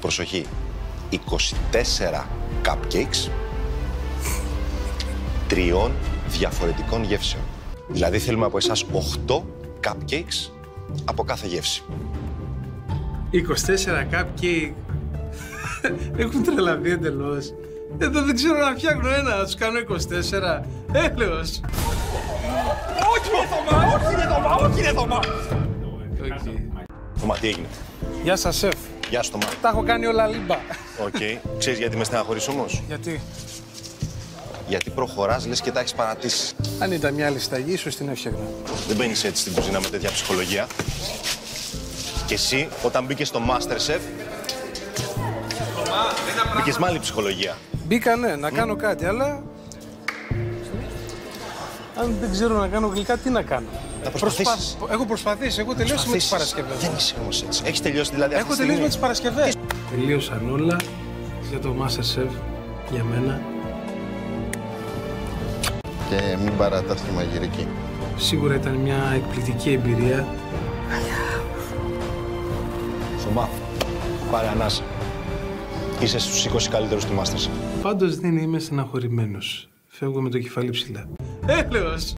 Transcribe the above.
προσοχή, 24 cupcakes τριών διαφορετικών γεύσεων. Δηλαδή θέλουμε από εσάς 8 cupcakes από κάθε γεύση. 24 cupcake. Έχουν τρελαθεί εντελώς. Εδώ δεν ξέρω να φτιάχνω ένα, να τους κάνω 24. Έλεος. Όχι ρε Θωμά, όχι ρε Θωμά, όχι ρε Θωμά. Θωμά, τι έγινε. Γεια σας, σεφ. Γεια σου, Θωμά. Τα έχω κάνει όλα λίμπα. Οκ. Ξέρεις γιατί με στεναχωρείς όμως; Γιατί, Γιατί προχωράς, λες και τα έχεις παρατήσει. αν ήταν μια άλλη συνταγή, ίσως την έφτιαχνα. Δεν μπαίνεις έτσι στην κουζίνα με τέτοια ψυχολογία. Και εσύ, όταν μπήκες στο Masterchef, μπήκες με άλλη ψυχολογία. Μπήκα, ναι, να κάνω κάτι, αλλά... Αν δεν ξέρω να κάνω γλυκά, τι να κάνω; Να προσπαθήσεις. Έχω προσπαθήσει, έχω τελειώσει με τις Προσπαθήσεις. Παρασκευές. Δεν είσαι όμως έτσι. Έχεις τελειώσει δηλαδή αυτή Έχω τη τελειώσει με στιγμή. τις Παρασκευές. Τελείωσαν όλα για το Masterchef, για μένα. Και μην παρατάς τη μαγειρική. Σίγουρα ήταν μια εκπληκτική εμπειρία. Θωμά, πάρε ανάσα. Είσαι στους 20 καλύτερους του Masterchef. Πάντως δεν είμαι στεναχωρημένος. Φεύγω με το κεφάλι ψηλά. Έλεος!